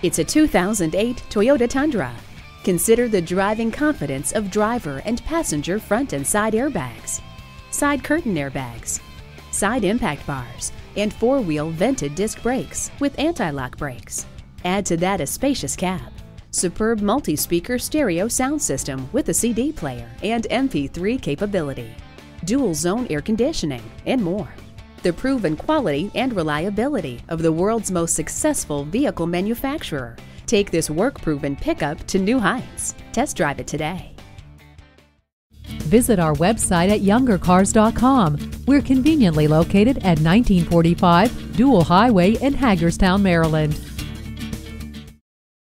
It's a 2008 Toyota Tundra. Consider the driving confidence of driver and passenger front and side airbags, side curtain airbags, side impact bars, and four-wheel vented disc brakes with anti-lock brakes. Add to that a spacious cab, superb multi-speaker stereo sound system with a CD player and MP3 capability, dual zone air conditioning, and more the proven quality and reliability of the world's most successful vehicle manufacturer. Take this work-proven pickup to new heights. Test drive it today. Visit our website at youngercars.com. We're conveniently located at 1945 Dual Highway in Hagerstown, Maryland.